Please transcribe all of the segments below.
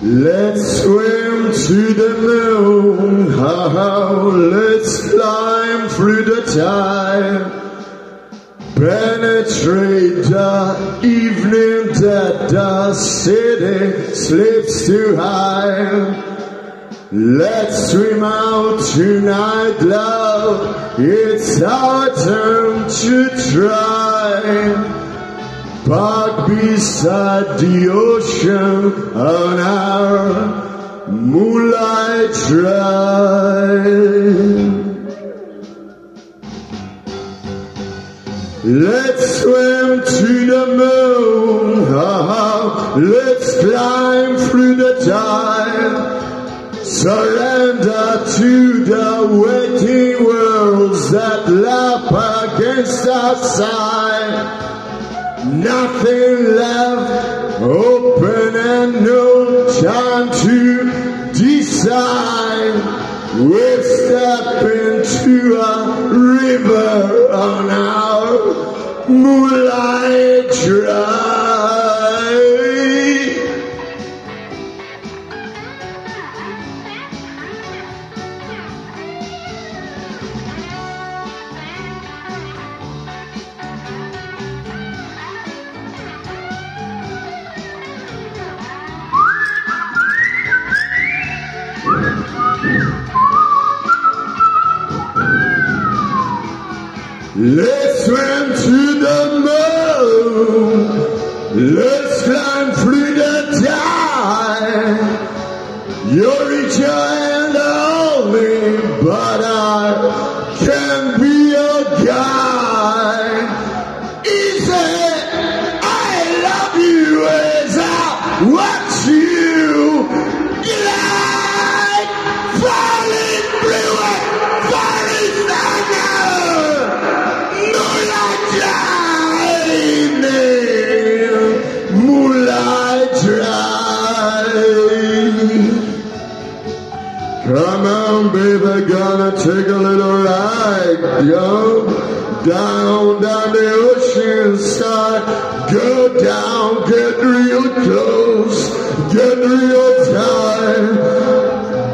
Let's swim to the moon, ha, let's climb through the time. Penetrate the evening that the city sleeps too high. Let's swim out tonight, love. It's our turn to try. Park beside the ocean on our moonlight drive. Let's swim to the moon, ah, let's climb through the tide, surrender to the waiting worlds that lap against our side. Nothing left open and no time to decide. We'll step into a river on our moonlight drive. Let's swim to the moon. Let's climb through the tide. You're reach your hand on but I can be your guide. Take a little ride, yo. Down, down the ocean side. Go down, get real close, get real tight.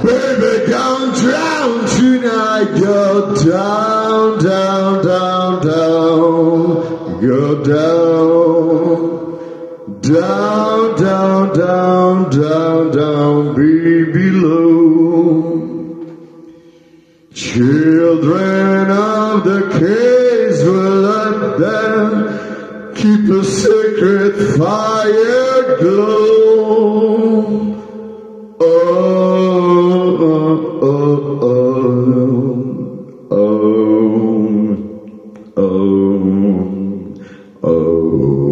Baby, don't drown tonight. Go down, down, down, down. Go down. Down, down, down, down, down, Children of the caves will let them keep a secret fire glow. Oh, oh, oh, oh, oh, oh. oh. oh.